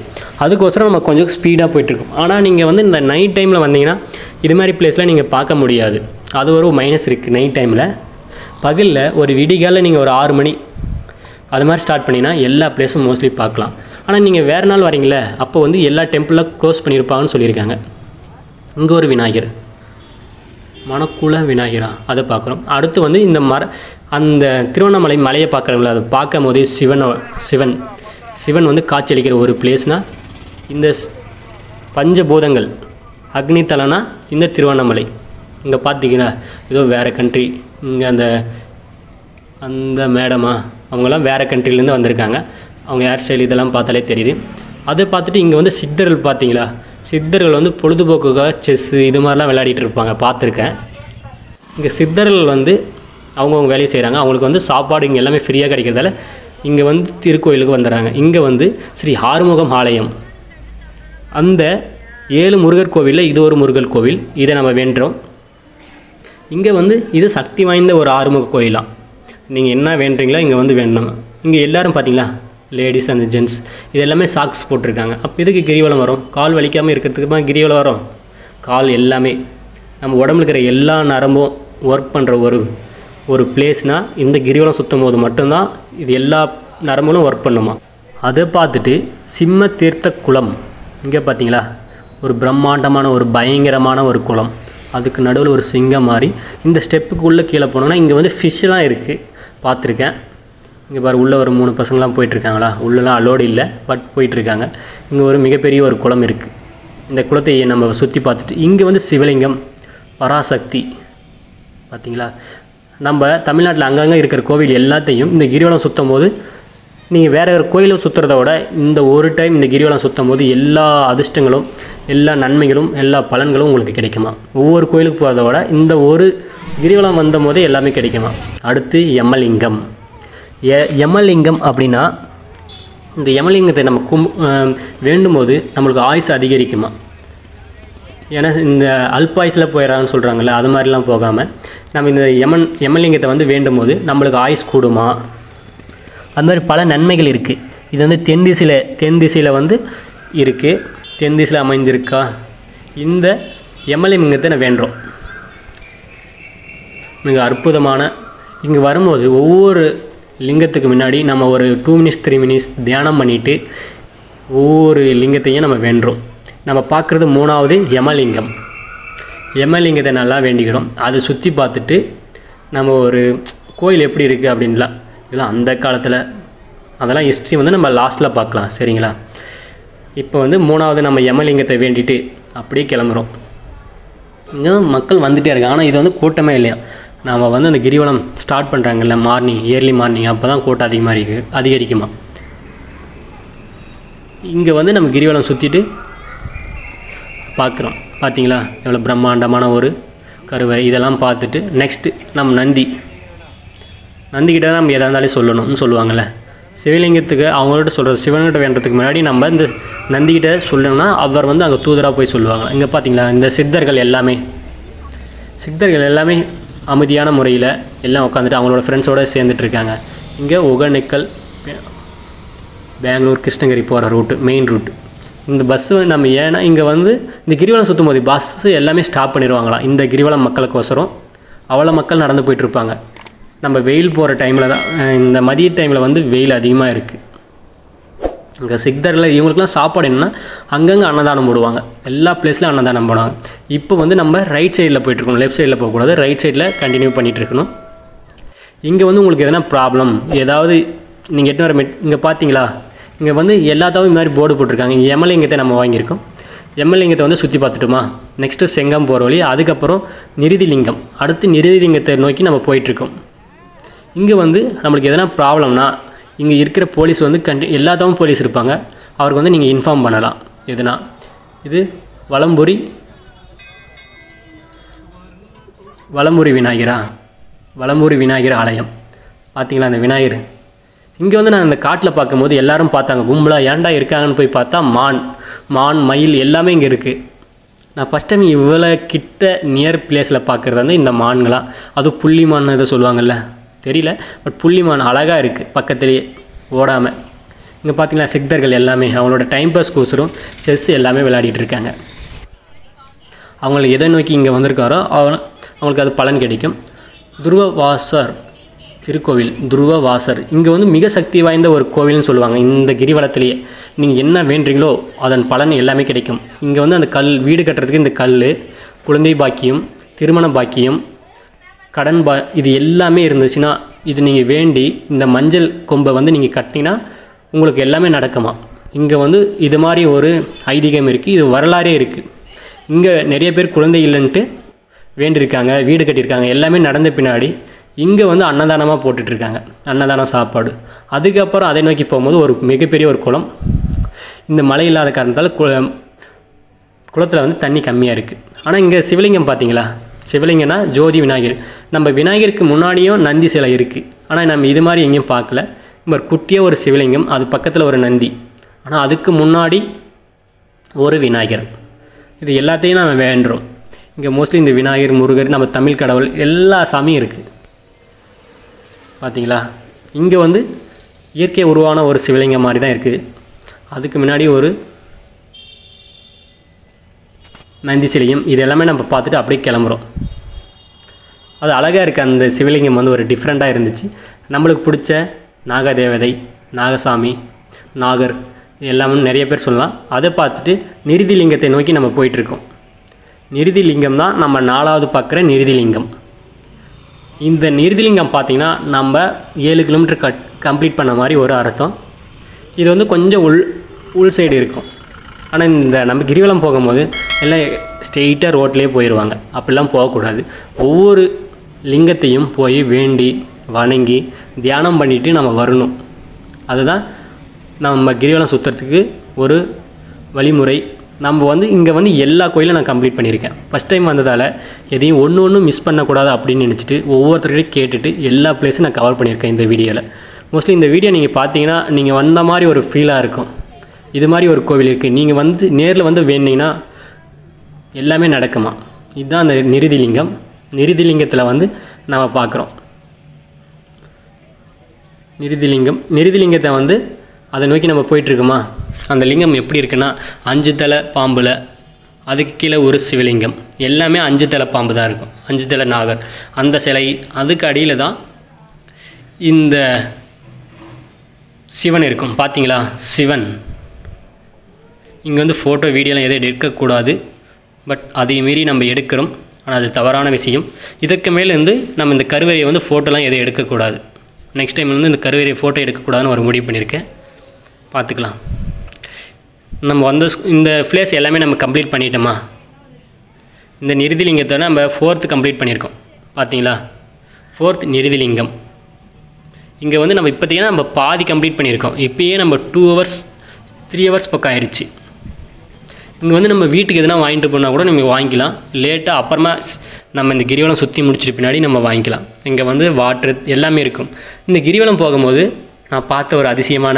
அதுக்கோசரம் நம்ம கொஞ்சம் ஸ்பீடாக போயிட்டுருக்கோம். ஆனால் நீங்கள் வந்து இந்த நைட் டைமில் வந்தீங்கன்னா இது மாதிரி பிளேஸில் நீங்கள் பார்க்க முடியாது. அது ஒரு மைனஸ் இருக்குது நைட் டைமில் பகலில் ஒரு விடிகால நீங்கள் ஒரு ஆறு மணி அது மாதிரி ஸ்டார்ட் பண்ணிங்கன்னா எல்லா பிளேஸும் மோஸ்ட்லி பார்க்கலாம். ஆனால் நீங்கள் வேறு நாள் வரீங்களே அப்போ வந்து எல்லா டெம்பிளில் க்ளோஸ் பண்ணியிருப்பாங்கன்னு சொல்லியிருக்காங்க. இங்கே ஒரு விநாயகர். மணக்குள விநாயகரா? அதை பார்க்குறோம். அடுத்து வந்து இந்த மர அந்த திருவண்ணாமலை மலையை பார்க்குறவங்கள அதை பார்க்கும் போதே சிவன் சிவன் சிவன் வந்து காட்சியளிக்கிற ஒரு பிளேஸ்னால் இந்த ஸ்- பஞ்சபூதங்கள் அக்னி தலனா இந்த திருவண்ணாமலை. இங்கே பார்த்தீங்கன்னா ஏதோ வேறு கண்ட்ரி இங்கே அந்த அந்த மேடமா அவங்கெல்லாம் வேறு கண்ட்ரிலேருந்து வந்திருக்காங்க. அவங்க ஹேர் ஸ்டைல் இதெல்லாம் பார்த்தாலே தெரியுது. அதை பார்த்துட்டு இங்கே வந்து சித்தர்கள் பார்த்தீங்களா? சித்தர்கள் வந்து பொழுதுபோக்குக்காக செஸ்ஸு இது மாதிரிலாம் விளையாடிட்டு இருப்பாங்க. பார்த்துருக்கேன். இங்கே சித்தர்கள் வந்து அவங்கவுங்க வேலையை செய்கிறாங்க அவங்களுக்கு வந்து சாப்பாடு இங்கே எல்லாமே ஃப்ரீயாக கிடைக்கிறதால இங்கே வந்து திருக்கோயிலுக்கு வந்துடுறாங்க இங்கே வந்து ஸ்ரீ ஆறுமுகம் ஆலயம். அந்த ஏழு முருகர் கோவிலில் இது ஒரு முருகர் கோவில். இதை நம்ம வேண்டுறோம் இங்கே வந்து இது சக்தி வாய்ந்த ஒரு ஆறுமுக கோயிலாம் நீங்கள் என்ன வேண்டுறீங்களோ இங்கே வந்து வேண்டணும் இங்கே எல்லோரும் பார்த்தீங்களா லேடிஸ் அண்ட் ஜென்ட்ஸ் இது எல்லாமே சாக்ஸ் போட்டிருக்காங்க. அப்போ இதுக்கு கிரிவலம் வரும்? கால் வலிக்காமல் இருக்கிறதுக்கு தான் கிரிவலம் வரும். கால் எல்லாமே. நம்ம உடம்புல இருக்கிற எல்லா நரம்பும் ஒர்க் பண்ணுற ஒரு ஒரு பிளேஸ்னால் இந்த கிரிவலம் சுற்றும் போது மட்டும்தான் இது எல்லா நரம்புகளும் ஒர்க் பண்ணுமா? அதை பார்த்துட்டு சிம்ம தீர்த்த குளம். இங்கே பார்த்தீங்களா ஒரு பிரம்மாண்டமான ஒரு பயங்கரமான ஒரு குளம். அதுக்கு நடுவில் ஒரு சிங்கம் மாதிரி இந்த ஸ்டெப்புக்குள்ளே கீழே போனோம்னா இங்கே வந்து ஃபிஷ்ஷெலாம் இருக்குது பார்த்துருக்கேன். இங்கே பாரு உள்ளே ஒரு மூணு பசங்களாம் போயிட்டுருக்காங்களா? உள்ளெல்லாம் அலோடு இல்லை பட் போயிட்டுருக்காங்க. இங்கே ஒரு மிகப்பெரிய ஒரு குளம் இருக்குது இந்த குளத்தை நம்ம சுற்றி பார்த்துட்டு இங்கே வந்து சிவலிங்கம் பராசக்தி. பார்த்தீங்களா? நம்ம தமிழ்நாட்டில் அங்கங்கே இருக்கிற கோவில் எல்லாத்தையும் இந்த கிரிவலம் சுற்றும் போது நீங்கள் வேறு வேறு கோயிலை சுற்றுறத விட இந்த ஒரு டைம் இந்த கிரிவலம் சுற்றும் போது எல்லா அதிர்ஷ்டங்களும் எல்லா நன்மைகளும் எல்லா பலன்களும் உங்களுக்கு கிடைக்குமா? ஒவ்வொரு கோயிலுக்கு போகிறத விட இந்த ஒரு கிரிவலம் வந்த போதே எல்லாமே கிடைக்குமா? அடுத்து யமலிங்கம். எ யமலிங்கம் அப்படின்னா இந்த யமலிங்கத்தை நம்ம கும் வேண்டும் போது நம்மளுக்கு ஆயுசு அதிகரிக்குமா? ஏன்னா இந்த அல்பாயுஸில் போயிடறான்னு சொல்கிறாங்கல்ல அது மாதிரிலாம் போகாமல் நம்ம இந்த யமன் யமலிங்கத்தை வந்து வேண்டும் போது நம்மளுக்கு ஆயுஸ் கூடுமா? அது மாதிரி பல நன்மைகள் இருக்குது இது வந்து தென் திசையில் தென் திசையில் வந்து இருக்குது தென் திசையில் அமைந்திருக்கா? இந்த யமலிங்கத்தை நான் வேண்டுறோம். மிக அற்புதமான இங்கே வரும்போது ஒவ்வொரு லிங்கத்துக்கு முன்னாடி நம்ம ஒரு டூ மினிட்ஸ் த்ரீ மினிட்ஸ் தியானம் பண்ணிவிட்டு ஒவ்வொரு லிங்கத்தையும் நம்ம வேண்டுறோம். நம்ம பார்க்குறது மூணாவது யமலிங்கம் யமலிங்கத்தை நல்லா வேண்டிக்கிறோம் அதை சுற்றி பார்த்துட்டு நம்ம ஒரு கோயில் எப்படி இருக்குது அப்படின்லாம். இதெல்லாம் அந்த காலத்தில் அதெல்லாம் ஹிஸ்ட்ரி வந்து நம்ம லாஸ்ட்டில் பார்க்கலாம். சரிங்களா? இப்போ வந்து மூணாவது நம்ம யமலிங்கத்தை வேண்டிட்டு அப்படியே கிளம்புறோம். இங்கே மக்கள் வந்துகிட்டே இருக்காங்க. ஆனால் இது வந்து கூட்டமே இல்லையா? நாம் வந்து அந்த கிரிவலம் ஸ்டார்ட் பண்ணுறாங்கல்ல மார்னிங் இயர்லி மார்னிங் அப்போ தான் கூட்டம் அதிகமாக இருக்கு அதிகரிக்குமா? இங்கே வந்து நம்ம கிரிவலம் சுற்றிட்டு பார்க்குறோம் பார்த்தீங்களா எவ்வளோ பிரம்மாண்டமான ஒரு கருவறை. இதெல்லாம் பார்த்துட்டு நெக்ஸ்ட்டு நம்ம நந்தி. நந்திக்கிட்ட தான் நம்ம எதாக இருந்தாலே சொல்லணும்னு சொல்லுவாங்கள்ல சிவலிங்கத்துக்கு அவங்கள்ட்ட சொல்கிறது சிவன்கிட்ட வேண்டதுக்கு முன்னாடி நம்ம இந்த நந்திக்கிட்ட சொல்லணும்னா அவர் வந்து அங்கே தூதராக போய் சொல்லுவாங்க. இங்கே பார்த்தீங்களா இந்த சித்தர்கள் எல்லாமே. சித்தர்கள் எல்லாமே அமைதியான முறையில் எல்லாம் உட்காந்துட்டு அவங்களோட ஃப்ரெண்ட்ஸோடு சேர்ந்துட்டு இருக்காங்க. இங்கே ஒகேனக்கல் பெங்களூர் கிருஷ்ணகிரி போகிற ரூட்டு மெயின் ரூட் இந்த பஸ்ஸு நம்ம ஏன்னா இங்கே வந்து இந்த கிரிவலம் சுற்றும் போது பஸ்ஸு எல்லாமே ஸ்டாப் பண்ணிடுவாங்களாம். இந்த கிரிவலம் மக்களுக்கோசரம் அவ்வளோ மக்கள் நடந்து போயிட்டு இருப்பாங்க. நம்ம வெயில் போகிற டைமில் தான் இந்த மதிய டைமில் வந்து வெயில் அதிகமாக இருக்குது இங்கே சிக்தரில் இவங்களுக்குலாம் சாப்பாடு என்னென்னா அங்கங்கே அன்னதானம் போடுவாங்க. எல்லா பிளேஸ்லையும் அன்னதானம் போடுவாங்க. இப்போ வந்து நம்ம ரைட் சைடில் போயிட்டுருக்கணும் லெஃப்ட் சைடில் போகக்கூடாது. ரைட் சைடில் கண்டினியூ பண்ணிகிட்டு இருக்கணும் இங்கே வந்து உங்களுக்கு எதனா ப்ராப்ளம் ஏதாவது நீங்கள் எட்டு வர மெட் இங்கே பார்த்தீங்களா இங்கே வந்து எல்லாத்தாவும் இந்த மாதிரி போர்டு போட்டிருக்காங்க. இங்கே எம்எல்ஏங்கத்தை நம்ம வாங்கியிருக்கோம். எம்எல்ஏங்கத்தை வந்து சுற்றி பார்த்துட்டுமா? நெக்ஸ்ட்டு செங்கம் போகிற வழி அதுக்கப்புறம் நிருதிலிங்கம். அடுத்து நிருதிலிங்கத்தை நோக்கி நம்ம போயிட்டுருக்கோம். இங்கே வந்து நம்மளுக்கு எதனா ப்ராப்ளம்னா இங்கே இருக்கிற போலீஸ் வந்து கண்டி எல்லாத்தாவும் போலீஸ் இருப்பாங்க. அவருக்கு வந்து நீங்கள் இன்ஃபார்ம் பண்ணலாம். எதுனா? இது வலம்புரி வலம்புரி விநாயகரா? வலம்புரி விநாயகர் ஆலயம். பார்த்தீங்களா அந்த விநாயகர்? இங்கே வந்து நான் இந்த காட்டில் பார்க்கும்போது எல்லாரும் பார்த்தாங்க. கும்பலாக ஏன்டா இருக்காங்கன்னு போய் பார்த்தா மான். மான் மயில் எல்லாமே இங்கே இருக்குது நான் ஃபஸ்ட் டைம் இவ்வளோ கிட்ட நியர் பிளேஸில் பார்க்குறது வந்து இந்த மான்களாம் அதுவும் புள்ளி மான் இதை சொல்லுவாங்கள்ல தெரியல பட் புள்ளிமான் அழகாக இருக்குது பக்கத்துலேயே ஓடாமல் இங்கே பார்த்தீங்கன்னா சித்தர்கள் எல்லாமே அவங்களோட டைம் பாஸ் கோசரம் செஸ் எல்லாமே விளையாடிட்டு இருக்காங்க. அவங்களுக்கு எதை நோக்கி இங்கே வந்திருக்காரோ அவங்களுக்கு அது பலன் கிடைக்கும். துருவவாசர் திருக்கோவில் துருவவாசர். இங்கே வந்து மிக சக்தி வாய்ந்த ஒரு கோவில்னு சொல்லுவாங்க இந்த கிரிவலத்திலேயே. நீங்கள் என்ன வேண்டுறீங்களோ அதன் பலன் எல்லாமே கிடைக்கும். இங்கே வந்து அந்த கல் வீடு கட்டுறதுக்கு இந்த கல் குழந்தை பாக்கியம் திருமண பாக்கியம் கடன் பா இது எல்லாமே இருந்துச்சுன்னா இது நீங்கள் வேண்டி இந்த மஞ்சள் கொம்பை வந்து நீங்கள் கட்டினீங்கன்னா உங்களுக்கு எல்லாமே நடக்குமா? இங்கே வந்து இது மாதிரி ஒரு ஐதீகம் இருக்குது இது வரலாறே இருக்குது இங்கே நிறைய பேர் குழந்தை இல்லைன்ட்டு வேண்டியிருக்காங்க வீடு கட்டியிருக்காங்க எல்லாமே நடந்த பின்னாடி இங்கே வந்து அன்னதானமாக போட்டுட்ருக்காங்க. அன்னதானம் சாப்பாடு. அதுக்கப்புறம் அதை நோக்கி போகும்போது ஒரு மிகப்பெரிய ஒரு குளம். இந்த மழை இல்லாத காரணத்தால் கு குளத்தில் வந்து தண்ணி கம்மியாக இருக்குது ஆனால் இங்கே சிவலிங்கம் பார்த்தீங்களா? சிவலிங்கன்னா ஜோதி விநாயகர். நம்ம விநாயகருக்கு முன்னாடியும் நந்தி சிலை இருக்குது ஆனால் நம்ம இது மாதிரி எங்கேயும் பார்க்கல. ஒரு குட்டியாக ஒரு சிவலிங்கம் அது பக்கத்தில் ஒரு நந்தி. ஆனால் அதுக்கு முன்னாடி ஒரு விநாயகர். இது எல்லாத்தையும் நம்ம வேண்டுறோம். இங்கே மோஸ்ட்லி இந்த விநாயகர் முருகர் நம்ம தமிழ் கடவுள் எல்லா சாமியும் இருக்குது பார்த்தீங்களா இங்கே வந்து இயற்கை உருவான ஒரு சிவலிங்கம் மாதிரி தான் இருக்குது அதுக்கு முன்னாடி ஒரு நந்தி சிலையும் இது எல்லாமே நம்ம பார்த்துட்டு அப்படியே கிளம்புறோம். அது அழகாக இருக்க அந்த சிவலிங்கம் வந்து ஒரு டிஃப்ரெண்ட்டாக இருந்துச்சு. நம்மளுக்கு பிடிச்ச நாகதேவதை நாகசாமி நாகர் எல்லாமே நிறைய பேர் சொல்லலாம். அதை பார்த்துட்டு நிருதி லிங்கத்தை நோக்கி நம்ம போயிட்டுருக்கோம் நிருதி லிங்கம் தான் நம்ம நாலாவது பார்க்குற நிருதி லிங்கம். இந்த நிருதிலிங்கம் பார்த்திங்கன்னா நம்ம ஏழு கிலோமீட்டர் கட் கம்ப்ளீட் பண்ண மாதிரி ஒரு அர்த்தம். இது வந்து கொஞ்சம் உள் உள் சைடு இருக்கும். ஆனால் இந்த நம்ம கிரிவலம் போகும்போது எல்லாம் ஸ்ட்ரெயிட்டாக ரோட்லேயே போயிடுவாங்க அப்படிலாம் போகக்கூடாது. ஒவ்வொரு லிங்கத்தையும் போய் வேண்டி வணங்கி தியானம் பண்ணிவிட்டு நம்ம வரணும். அதுதான் நம்ம கிரிவலம் சுற்றுறதுக்கு ஒரு வழிமுறை. நம்ம வந்து இங்கே வந்து எல்லா கோயிலும் நான் கம்ப்ளீட் பண்ணியிருக்கேன். ஃபஸ்ட் டைம் வந்ததால் எதையும் ஒன்று ஒன்றும் மிஸ் பண்ணக்கூடாது அப்படின்னு நினச்சிட்டு ஒவ்வொருத்தர்கிட்டையும் கேட்டுட்டு எல்லா பிளேஸும் நான் கவர் பண்ணியிருக்கேன் இந்த வீடியோவில் மோஸ்ட்லி இந்த வீடியோ நீங்கள் பார்த்தீங்கன்னா நீங்கள் வந்த மாதிரி ஒரு ஃபீலாக இருக்கும். இது மாதிரி ஒரு கோவில் இருக்குது நீங்கள் வந்து நேரில் வந்து வேணுனீங்கன்னா எல்லாமே நடக்குமா? இதுதான் அந்த நிருதிலிங்கம். நிருதிலிங்கத்தில் வந்து நம்ம பார்க்குறோம் நிருதிலிங்கம். நிருதிலிங்கத்தை வந்து அதை நோக்கி நம்ம போயிட்டுருக்குமா? அந்த லிங்கம் எப்படி இருக்குன்னா அஞ்சு தலை பாம்பில் அதுக்கு கீழே ஒரு சிவலிங்கம். எல்லாமே அஞ்சு தலை பாம்பு தான் இருக்கும். அஞ்சு தலை நாகர். அந்த சிலை அதுக்கு அடியில் தான் இந்த சிவன் இருக்கும். பார்த்தீங்களா சிவன். இங்கே வந்து ஃபோட்டோ வீடியோலாம் எதுவும் எடுக்கக்கூடாது. பட் அதே மீறி நம்ம எடுக்கிறோம். ஆனால் அது தவறான விஷயம். இதற்கு மேலேருந்து நம்ம இந்த கருவறையை வந்து ஃபோட்டோலாம் எதுவும் எடுக்கக்கூடாது. நெக்ஸ்ட் டைம்லேருந்து இந்த கருவறையை ஃபோட்டோ எடுக்கக்கூடாதுன்னு ஒரு முடிவு பண்ணியிருக்கேன். பார்த்துக்கலாம். நம்ம வந்த இந்த பிளேஸ் எல்லாமே நம்ம கம்ப்ளீட் பண்ணிட்டோமா? இந்த நிருதிலிங்கத்தை நம்ம ஃபோர்த்து கம்ப்ளீட் பண்ணியிருக்கோம். பார்த்தீங்களா? ஃபோர்த் நிருதிலிங்கம். இங்கே வந்து நம்ம இப்போதைக்கு நம்ம பாதி கம்ப்ளீட் பண்ணியிருக்கோம். இப்போயே நம்ம டூ ஹவர்ஸ் த்ரீ ஹவர்ஸ் பக்கம் ஆயிடுச்சு இங்கே வந்து நம்ம வீட்டுக்கு எதனா வாங்கிட்டு போனால் கூட நம்ம வாங்கிக்கலாம். லேட்டாக அப்புறமா நம்ம இந்த கிரிவலம் சுற்றி முடிச்சிட்டு பின்னாடி நம்ம வாங்கிக்கலாம். இங்கே வந்து வாட்ரு எல்லாமே இருக்கும். இந்த கிரிவலம் போகும்போது நான் பார்த்த ஒரு அதிசயமான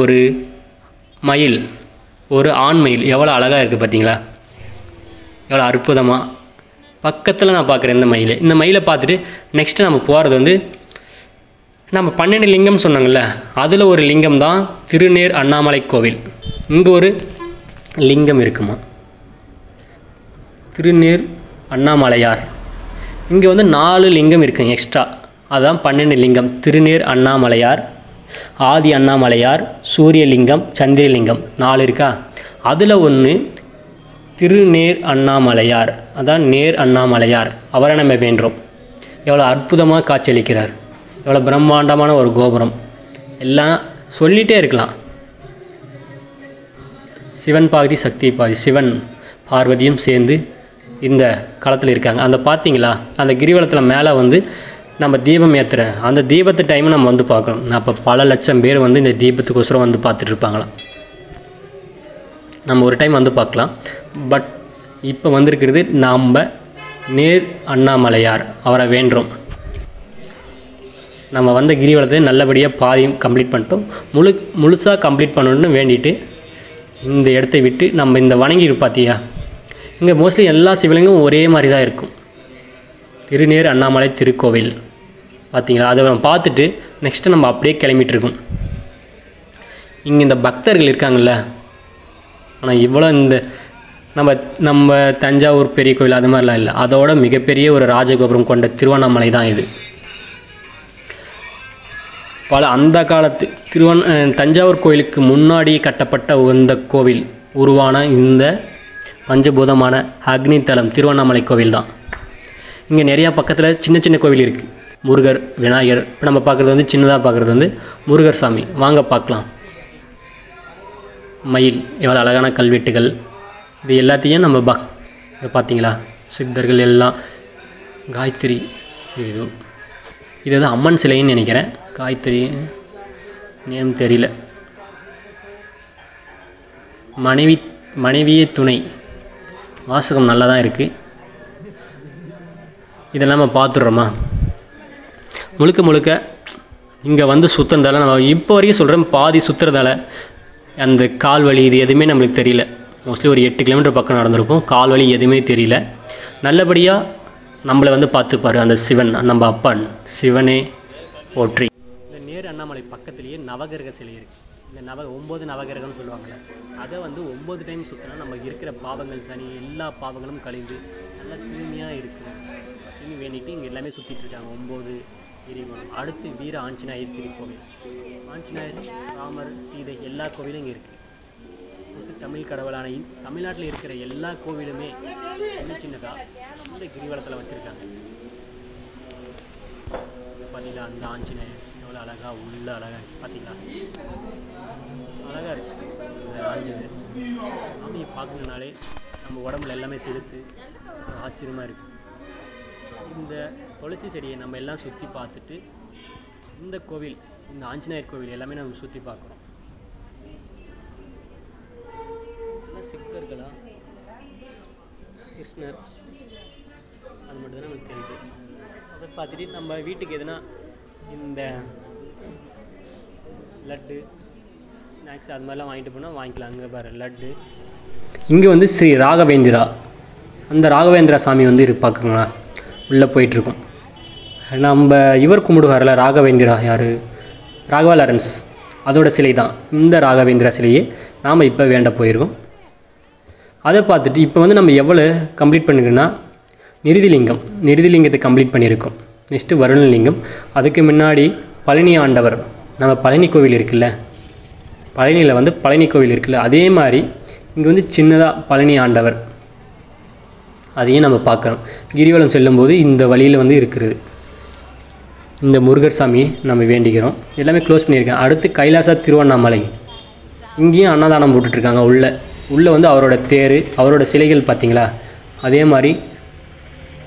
ஒரு மயில் ஒரு ஆண் மயில் எவ்வளோ அழகாக இருக்குது பார்த்தீங்களா எவ்வளோ அற்புதமாக பக்கத்தில் நான் பார்க்குறேன் இந்த மயிலை. இந்த மயிலை பார்த்துட்டு நெக்ஸ்ட்டு நம்ம போகிறது வந்து நம்ம பன்னெண்டு லிங்கம் சொன்னாங்கல்ல அதில் ஒரு லிங்கம் தான் திருநேர் அண்ணாமலை கோவில். இங்கே ஒரு லிங்கம் இருக்குமா? திருநேர் அண்ணாமலையார். இங்கே வந்து நாலு லிங்கம் இருக்குங்க எக்ஸ்ட்ரா அதான் பன்னெண்டு லிங்கம். திருநேர் அண்ணாமலையார் ஆதி அண்ணாமலையார் சூரியலிங்கம் சந்திரலிங்கம். நாலு இருக்கா? அதில் ஒன்று திருநேர் அண்ணாமலையார். அதான் நேர் அண்ணாமலையார். அவரை நம்ம வேண்டுறோம். எவ்வளோ அற்புதமாக காட்சியளிக்கிறார். எவ்வளோ பிரம்மாண்டமான ஒரு கோபுரம். எல்லாம் சொல்லிகிட்டே இருக்கலாம். சிவன் பாதி சக்தி பாதி சிவன் பார்வதியும் சேர்ந்து இந்த களத்தில் இருக்காங்க. அந்த பார்த்தீங்களா அந்த கிரிவலத்தில் மேலே வந்து நம்ம தீபம் ஏற்றுற அந்த தீபத்து டைம் நம்ம வந்து பார்க்கணும். அப்போ பல லட்சம் பேர் வந்து இந்த தீபத்துக்கோசரம் வந்து பார்த்துட்டு இருப்பாங்களாம். நம்ம ஒரு டைம் வந்து பார்க்கலாம். பட் இப்போ வந்திருக்கிறது நாம் நேர் அண்ணாமலையார். அவரை வேண்டுறோம் நம்ம வந்த கிரிவலத்தை நல்லபடியாக பாதியும் கம்ப்ளீட் பண்ணிட்டோம். முழு முழுசாக கம்ப்ளீட் பண்ணணும்னு வேண்டிட்டு இந்த இடத்தை விட்டு நம்ம இந்த வணங்கி பார்த்தியா இங்கே மோஸ்ட்லி எல்லா சிவலிங்கும் ஒரே மாதிரி தான் இருக்கும். திருநேர் அண்ணாமலை திருக்கோவில். பார்த்தீங்களா அதை நம்ம பார்த்துட்டு நெக்ஸ்ட்டு நம்ம அப்படியே கிளம்பிட்டுருக்கோம் இங்கே இந்த பக்தர்கள் இருக்காங்கல்ல? ஆனால் இவ்வளோ இந்த நம்ம நம்ம தஞ்சாவூர் பெரிய கோயில் அது மாதிரிலாம் இல்லை. அதோட மிகப்பெரிய ஒரு ராஜகோபுரம் கொண்ட திருவண்ணாமலை தான் இது. பல அந்த காலத்து திருவண் தஞ்சாவூர் கோயிலுக்கு முன்னாடி கட்டப்பட்ட இந்த கோவில் உருவான இந்த பஞ்சபூதமான அக்னி தலம் திருவண்ணாமலை கோவில் தான் இங்கே நிறையா பக்கத்தில் சின்ன சின்ன கோவில் இருக்குது முருகர் விநாயகர் இப்போ நம்ம பார்க்குறது வந்து சின்னதாக பார்க்குறது வந்து முருகர் சாமி. வாங்க பார்க்கலாம் மயில் எவ்வளோ அழகான கல்வெட்டுகள். இது எல்லாத்தையும் நம்ம பக் இதை பார்த்தீங்களா சித்தர்கள் எல்லாம் காயத்ரி இது இது வந்து அம்மன் சிலைன்னு நினைக்கிறேன். காயத்ரி நேம் தெரியல. மனைவி மனைவியே துணை. வாசகம் நல்லா தான் இருக்குது இதெல்லாம் நம்ம பார்த்துடுறோமா? முழுக்க முழுக்க இங்கே வந்து சுற்றுறதால நம்ம இப்போ வரைக்கும் சொல்கிறேன் பாதி சுற்றுறதால அந்த கால் வலி இது எதுவுமே நம்மளுக்கு தெரியல. மோஸ்ட்லி ஒரு எட்டு கிலோமீட்டர் பக்கம் நடந்திருப்போம் கால் வலி எதுவுமே தெரியல. நல்லபடியாக நம்மளை வந்து பார்த்துப்பார் அந்த சிவன் நம்ம அப்பன். சிவனே போற்றி. நவகிரக சிலை இருக்குது இந்த நவ ஒம்பது நவகிரகம்னு சொல்லுவாங்கள்ல அதை வந்து ஒம்பது டைம் சுற்றினா நம்ம இருக்கிற பாவங்கள் சனி எல்லா பாவங்களும் கழிந்து நல்லா தூய்மையாக இருக்குது அப்படின்னு வேண்டிட்டு இங்கே எல்லாமே சுற்றிட்டு இருக்காங்க. ஒம்பது கிரிவலம் அடுத்து வீர ஆஞ்சநேயர் திருக்கோவில். ஆஞ்சநேயர் ராமர் சீதை எல்லா கோவிலும் இங்கே இருக்குது மோஸ்ட்லி தமிழ் கடவுளான தமிழ்நாட்டில் இருக்கிற எல்லா கோவிலுமே சின்ன சின்னதாக இந்த கிரிவலத்தில் வச்சுருக்காங்க. பார்த்தீங்களா அந்த ஆஞ்சநேயர்? எவ்வளோ அழகாக உள்ள அழகாக பார்த்தீங்களா அழகாக இருக்குது இந்த ஆஞ்சது சாமியை பார்க்கணுனாலே நம்ம உடம்புல எல்லாமே செலுத்து. ஆச்சரியமாக இருக்குது இந்த துளசி செடியை நம்ம எல்லாம் சுற்றி பார்த்துட்டு இந்த கோவில் இந்த ஆஞ்சநேயர் கோவில் எல்லாமே நம்ம சுற்றி பார்க்குறோம் எல்லாம் சித்தர்களா? கிருஷ்ணர். அது மட்டும்தான் நம்மளுக்கு தெரியுது. அதை பார்த்துட்டு நம்ம வீட்டுக்கு எதுனா இந்த லட்டு ஸ்நாக்ஸ் அது மாதிரிலாம் வாங்கிட்டு போனால் வாங்கிக்கலாம். அங்கே பாரு லட்டு. இங்கே வந்து ஸ்ரீ ராகவேந்திரா. அந்த ராகவேந்திரா சாமி வந்து இருக்கு பார்க்குறோங்களா உள்ளே போயிட்டுருக்கோம். நம்ம இவர் கும்பிடுவார்ல ராகவேந்திரா யார்? ராகவா லாரன்ஸ் அதோட சிலை தான் இந்த ராகவேந்திரா சிலையே நாம் இப்போ வேண்ட போயிருக்கோம். அதை பார்த்துட்டு இப்போ வந்து நம்ம எவ்வளோ கம்ப்ளீட் பண்ணுங்கன்னா நிருதிலிங்கம். நிருதிலிங்கத்தை கம்ப்ளீட் பண்ணியிருக்கோம். நெக்ஸ்ட்டு வருணலிங்கம். அதுக்கு முன்னாடி பழனி ஆண்டவர். நம்ம பழனி கோவில் இருக்குல்ல? பழனியில் வந்து பழனி கோவில் இருக்குல்ல? அதே மாதிரி இங்கே வந்து சின்னதாக பழனி ஆண்டவர். அதையும் நம்ம பார்க்குறோம். கிரிவலம் செல்லும்போது இந்த வழியில் வந்து இருக்கிறது. இந்த முருகர் சாமியை நம்ம வேண்டிக்கிறோம். எல்லாமே க்ளோஸ் பண்ணியிருக்கேன். அடுத்து கைலாசா திருவண்ணாமலை. இங்கேயும் அன்னதானம் போட்டுட்ருக்காங்க உள்ளே. உள்ளே வந்து அவரோட தேர் அவரோட சிலைகள் பார்த்தீங்களா? அதே மாதிரி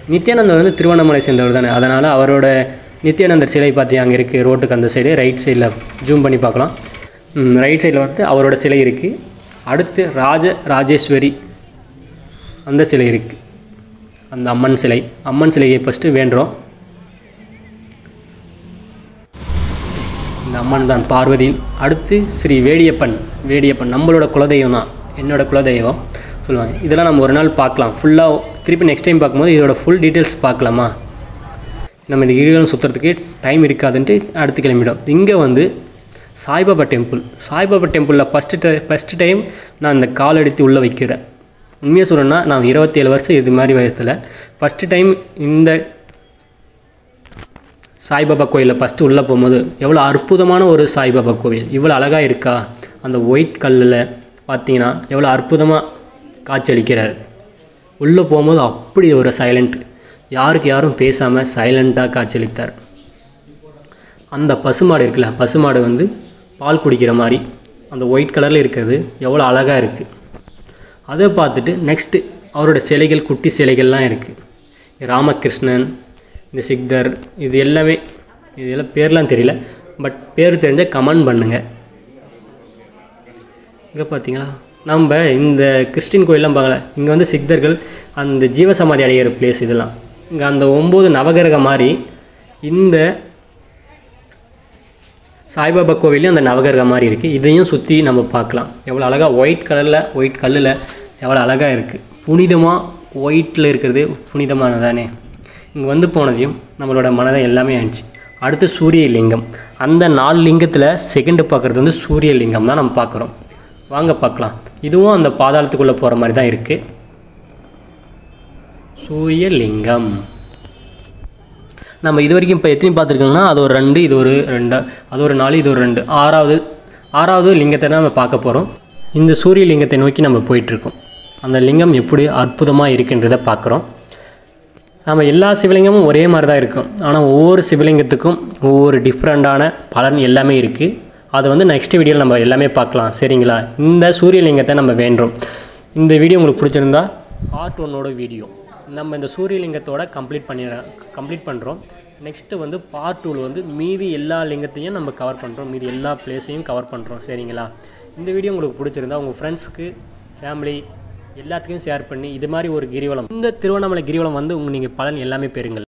நித்யானந்தர் வந்து திருவண்ணாமலை சேர்ந்தவர் தானே. அதனால் அவரோட நித்யானந்தர் சிலை பார்த்தி அங்கே இருக்குது ரோட்டுக்கு அந்த சைடு ரைட் சைடில் ஜூம் பண்ணி பார்க்கலாம். ரைட் சைடில் வந்து அவரோட சிலை இருக்குது அடுத்து ராஜ ராஜேஸ்வரி அந்த சிலை இருக்குது அந்த அம்மன் சிலை. அம்மன் சிலையை ஃபஸ்ட்டு வேண்டுறோம். இந்த அம்மன் தான் பார்வதி. அடுத்து ஸ்ரீ வேடியப்பன். வேடியப்பன் நம்மளோட குலதெய்வம் தான். என்னோடய குலதெய்வம். சொல்லுவாங்க. இதெல்லாம் நம்ம ஒரு நாள் பார்க்கலாம். ஃபுல்லாக திருப்பி நெக்ஸ்ட் டைம் பார்க்கும்போது இதோட ஃபுல் டீட்டெயில்ஸ் பார்க்கலாமா? நம்ம இந்த கிரிவலம் சுற்றுறதுக்கு டைம் இருக்காதுன்ட்டு அடுத்து கிளம்பிடும். இங்கே வந்து சாய்பாபா டெம்பிள் சாய்பாபா டெம்பிளில் ஃபஸ்ட்டு டை ஃபஸ்ட்டு டைம் நான் இந்த கால் எடுத்து உள்ளே வைக்கிறேன். உண்மையாக சொல்லணும்னா நான் இருபத்தேழு வருஷம் இது மாதிரி வயசில் ஃபஸ்ட்டு டைம் இந்த சாய்பாபா கோயிலில் ஃபஸ்ட்டு உள்ளே போகும்போது எவ்வளோ அற்புதமான ஒரு சாய்பாபா கோவில். இவ்வளோ அழகாக இருக்கா? அந்த ஒயிட் கல்லில் பார்த்தீங்கன்னா எவ்வளோ அற்புதமாக காட்சியளிக்கிறார் உள்ளே போகும்போது அப்படி ஒரு சைலண்ட் யாருக்கு யாரும் பேசாமல் சைலண்ட்டாக காட்சியளித்தார். அந்த பசுமாடு இருக்குல்ல பசுமாடு வந்து பால் குடிக்கிற மாதிரி அந்த ஒயிட் கலரில் இருக்கிறது எவ்வளோ அழகாக இருக்குது அதை பார்த்துட்டு நெக்ஸ்ட்டு அவரோட சிலைகள் குட்டி சிலைகள்லாம் இருக்குது ராமகிருஷ்ணன் இந்த சிக்தர் இது எல்லாமே இது எல்லாம் பேர்லாம் தெரியல பட் பேர் தெரிஞ்ச கமெண்ட் பண்ணுங்கள் இங்கே பார்த்தீங்களா நம்ம இந்த கிறிஸ்டின் கோயிலெலாம் பார்க்கல இங்கே வந்து சிக்தர்கள் அந்த ஜீவசமாதி அடைகிற பிளேஸ் இதெல்லாம். இங்கே அந்த ஒம்பது நவகிரக மாதிரி இந்த சாய்பாபா கோவிலையும் அந்த நவகிரகம் மாதிரி இருக்குது இதையும் சுற்றி நம்ம பார்க்கலாம். எவ்வளோ அழகாக ஒயிட் கலரில் ஒயிட் கல்லில் எவ்வளோ அழகாக இருக்குது புனிதமாக ஒயிட்டில் இருக்கிறது புனிதமானதானே. இங்கே வந்து போனதையும் நம்மளோட மனதை எல்லாமே ஆயிடுச்சு அடுத்து சூரிய லிங்கம் அந்த நாலு லிங்கத்தில் செகண்டு பார்க்குறது வந்து சூரிய லிங்கம் தான் நம்ம பார்க்குறோம். வாங்க பார்க்கலாம். இதுவும் அந்த பாதாளத்துக்குள்ளே போகிற மாதிரி தான் இருக்குது சூரிய லிங்கம் நம்ம இது வரைக்கும் இப்போ எத்தனை பார்த்துருக்கோம்னா அது ஒரு ரெண்டு இது ஒரு ரெண்டு அது ஒரு நாலு இது ஒரு ரெண்டு. ஆறாவது ஆறாவது லிங்கத்தை தான் நம்ம பார்க்க போகிறோம் இந்த சூரிய லிங்கத்தை நோக்கி நம்ம போயிட்டுருக்கோம். அந்த லிங்கம் எப்படி அற்புதமாக இருக்குன்றதை பார்க்குறோம். நம்ம எல்லா சிவலிங்கமும் ஒரே மாதிரி தான் இருக்கும். ஆனால் ஒவ்வொரு சிவலிங்கத்துக்கும் ஒவ்வொரு டிஃப்ரெண்ட்டான பலன் எல்லாமே இருக்குது அதை வந்து நெக்ஸ்ட் வீடியோவில் நம்ம எல்லாமே பார்க்கலாம். சரிங்களா? இந்த சூரியலிங்கத்தை நம்ம வேண்டுறோம் இந்த வீடியோ உங்களுக்கு பிடிச்சிருந்தா பார்ட் ஒன்னோட வீடியோ நம்ம இந்த சூரியலிங்கத்தோட கம்ப்ளீட் பண்ணிட கம்ப்ளீட் பண்ணுறோம் நெக்ஸ்ட்டு வந்து பார்ட் டூவில் வந்து மீதி எல்லா லிங்கத்தையும் நம்ம கவர் பண்ணுறோம் மீதி எல்லா பிளேஸையும் கவர் பண்ணுறோம் சரிங்களா? இந்த வீடியோ உங்களுக்கு பிடிச்சிருந்தா உங்கள் ஃப்ரெண்ட்ஸ்க்கு ஃபேமிலி எல்லாத்துக்கும் ஷேர் பண்ணி இது மாதிரி ஒரு கிரிவலம் இந்த திருவண்ணாமலை கிரிவலம் வந்து உங்கள் நீங்கள் பலன் எல்லாமே பெறுங்கள்.